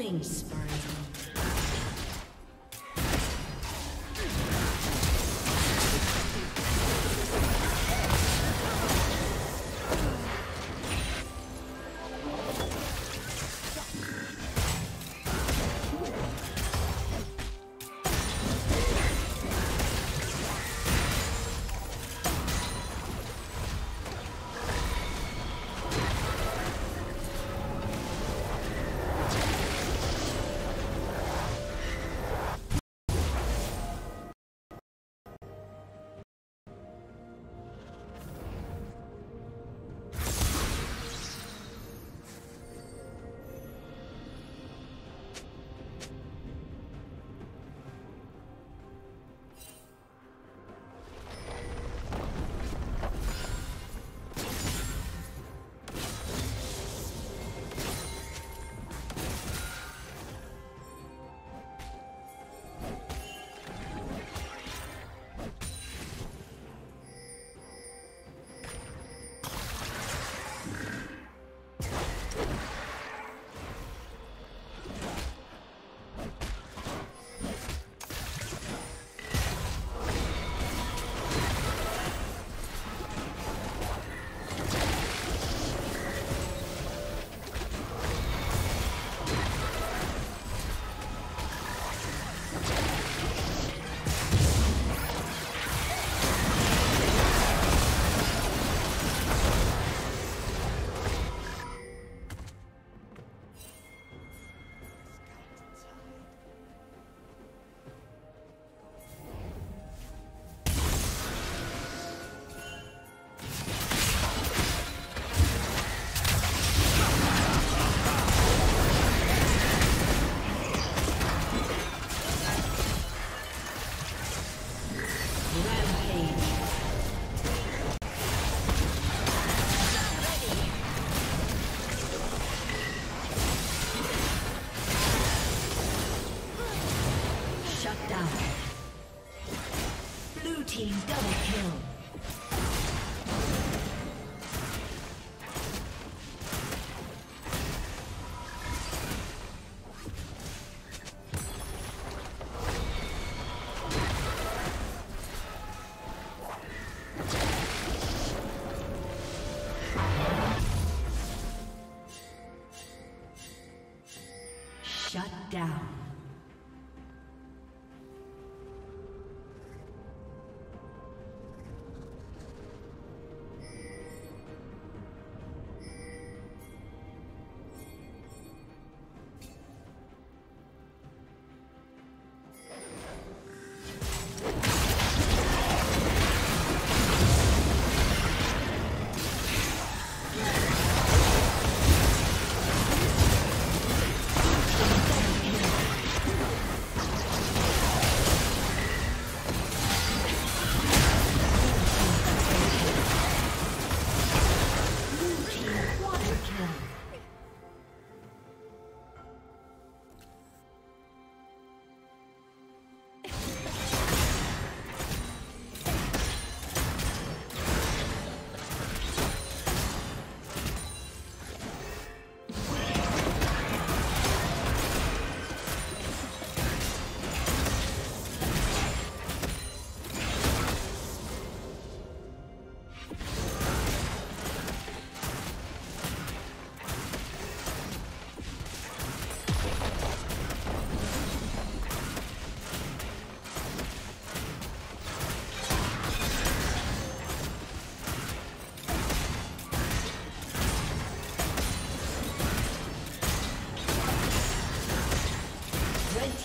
Killing spree.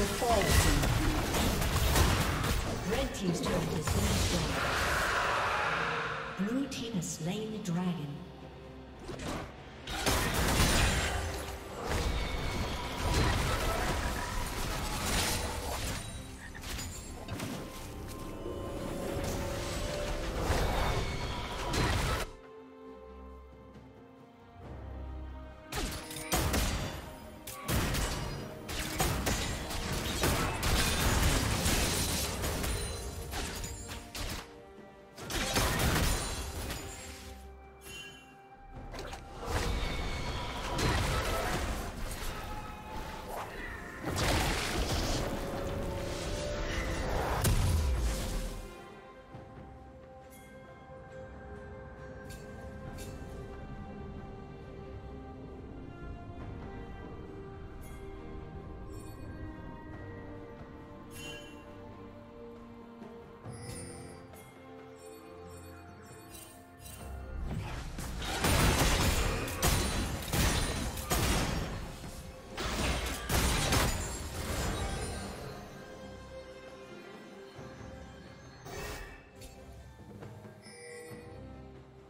with all team. Red team's turret has been destroyed. Blue team has slain the dragon.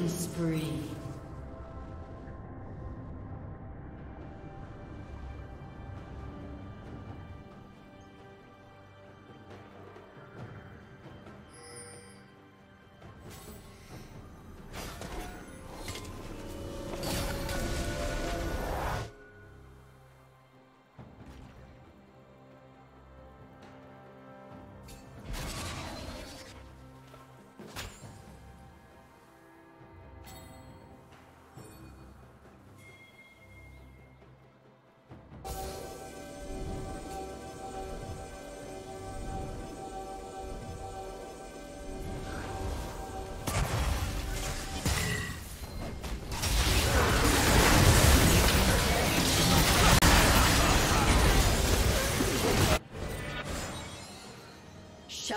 Killing spree.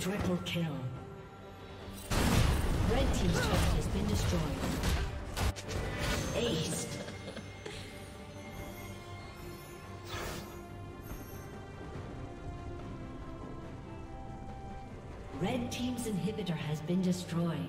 Triple kill. Red Team's turret has been destroyed. Ace. Red Team's inhibitor has been destroyed.